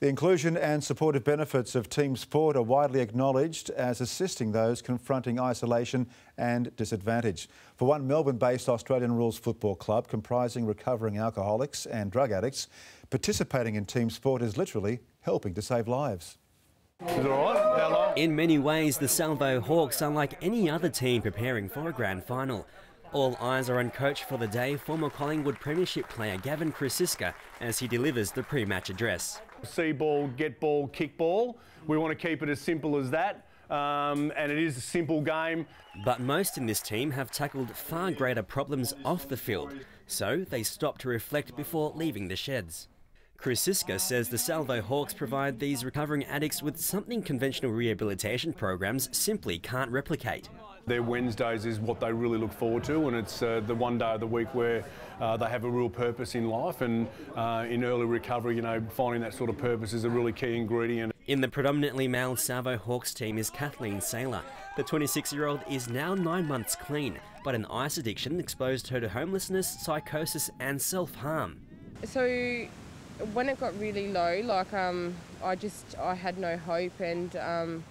The inclusion and supportive benefits of team sport are widely acknowledged as assisting those confronting isolation and disadvantage. For one Melbourne based Australian rules football club comprising recovering alcoholics and drug addicts, participating in team sport is literally helping to save lives. In many ways, the Salvo Hawks are like any other team preparing for a grand final. All eyes are on coach for the day, former Collingwood Premiership player Gavin Crosisca, as he delivers the pre-match address. See ball, get ball, kick ball. We want to keep it as simple as that. Um, and it is a simple game. But most in this team have tackled far greater problems off the field, so they stop to reflect before leaving the sheds. Crosisca says the Salvo Hawks provide these recovering addicts with something conventional rehabilitation programs simply can't replicate. Their Wednesdays is what they really look forward to, and it's uh, the one day of the week where uh, they have a real purpose in life. And uh, in early recovery, you know, finding that sort of purpose is a really key ingredient. In the predominantly male Salvo Hawks team is Kathleen Saylor. The 26 year old is now nine months clean, but an ice addiction exposed her to homelessness, psychosis, and self harm. So, when it got really low, like um, I just I had no hope, and um,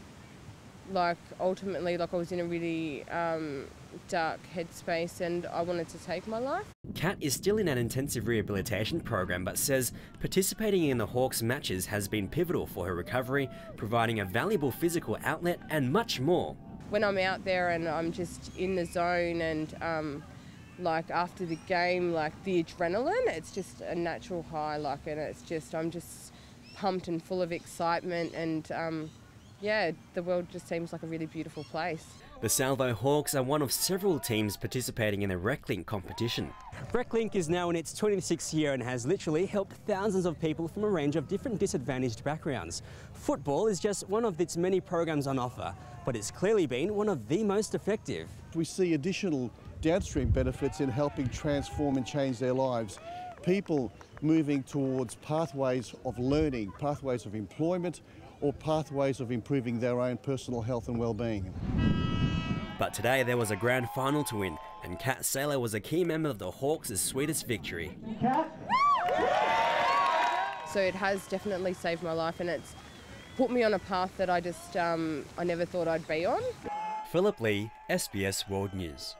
like ultimately like I was in a really um, dark headspace and I wanted to take my life. Kat is still in an intensive rehabilitation program but says participating in the Hawks matches has been pivotal for her recovery, providing a valuable physical outlet and much more. When I'm out there and I'm just in the zone and um, like after the game, like the adrenaline, it's just a natural high. Like, and it's just I'm just pumped and full of excitement and um, yeah, the world just seems like a really beautiful place. The Salvo Hawks are one of several teams participating in the RecLink competition. RecLink is now in its 26th year and has literally helped thousands of people from a range of different disadvantaged backgrounds. Football is just one of its many programs on offer, but it's clearly been one of the most effective. We see additional downstream benefits in helping transform and change their lives. People moving towards pathways of learning, pathways of employment, or pathways of improving their own personal health and well-being. But today there was a grand final to win, and Kat Saylor was a key member of the Hawks' sweetest victory. So it has definitely saved my life, and it's put me on a path that I just um, I never thought I'd be on. Philip Ly, SBS World News.